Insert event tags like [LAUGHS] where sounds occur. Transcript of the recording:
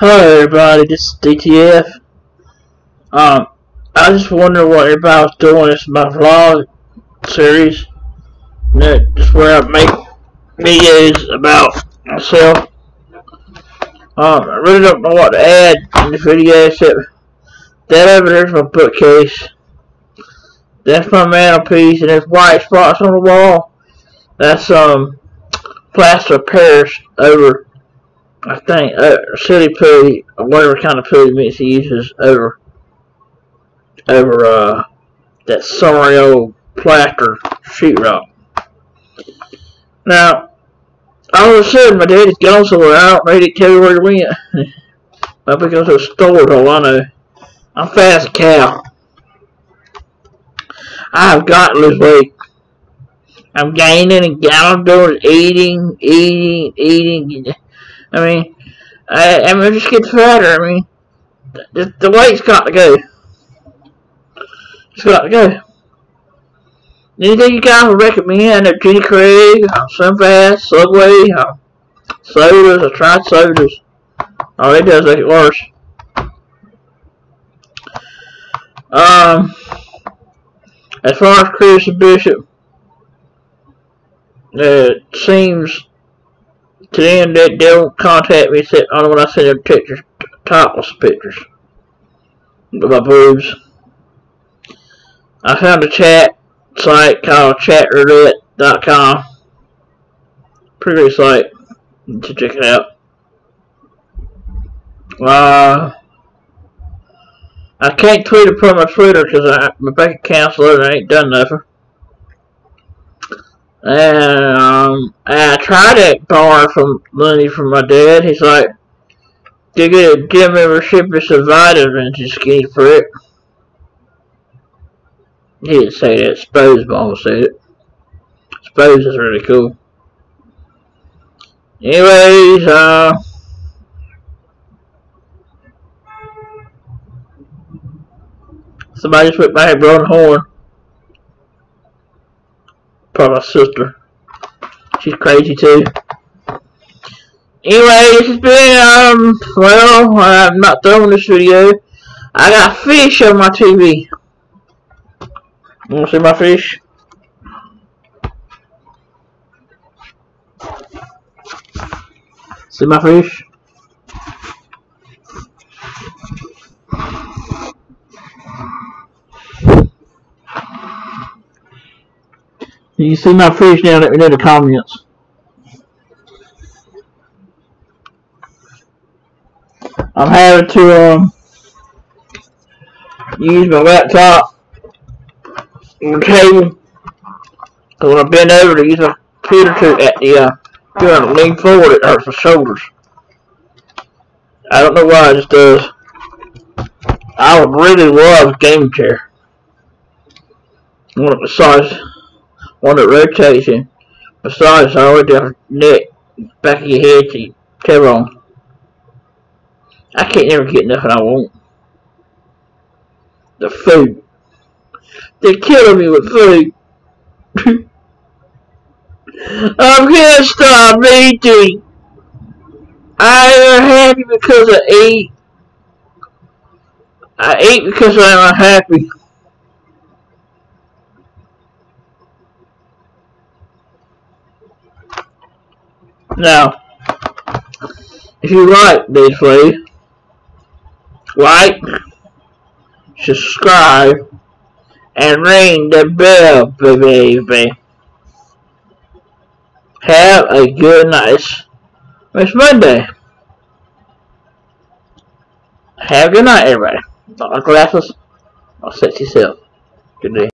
Hello everybody, this is DTF. Um, I just wonder what everybody's doing. This is my vlog series. That's where I make videos about myself. Um, I really don't know what to add in the video except that over there's my bookcase. That's my mantelpiece and there's white spots on the wall. That's um plaster of Paris over I think uh, silly or whatever kind of putty mix he uses over over uh, that sorry old plaster sheetrock. Now, all of a sudden, my daddy's gone somewhere. I don't really tell where he went. [LAUGHS] Up because goes to the store, all I know. I'm fast cow. I've got to lose weight. I'm gaining and I'm doing eating, eating, eating. I mean, I, I mean, just gets fatter. I mean, the, the weight's got to go. It's got to go. Anything you guys would recommend? Uh, Jenny Craig, Sunfast, Subway, uh, sodas. I tried sodas. Oh, it does make it worse. Um, as far as Chris Bishop, it seems to them that they don't contact me except only when I send them pictures, topless pictures of my boobs. I found a chat site called chatroulette.com. Pretty good site to check it out. Uh, I can't tweet it from my Twitter because I my bank account's loaded I ain't done nothing. And um, I tried to borrow from money from my dad. He's like, "You get a gym membership or some vitamins, you skinny prick." He didn't say that. Suppose mom said it. Suppose is really cool. Anyways, uh. Somebody just went by and blown horn. Probably my sister. She's crazy too. Anyway, this has been, um, well, I'm not throwing this video. I got fish on my TV. You wanna see my fish? See my fish? You see my fish now, let me know in the comments. I'm having to um, use my laptop on the table. Cause when I bend over to use my computer to at the uh, doing to lean forward, it hurts my shoulders. I don't know why it just does. I would really love a game chair. One of the size one that rotates you. Besides, I already have of your head to on. I can't never get nothing I want. The food. They're killing me with food. [LAUGHS] I can't stop eating. I am happy because I eat. I eat because I'm happy. Now, if you like these please, like, subscribe, and ring the bell, baby. Have a good night. It's Monday. Have a good night, everybody. My glasses. I'll set yourself. Good day.